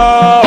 Oh.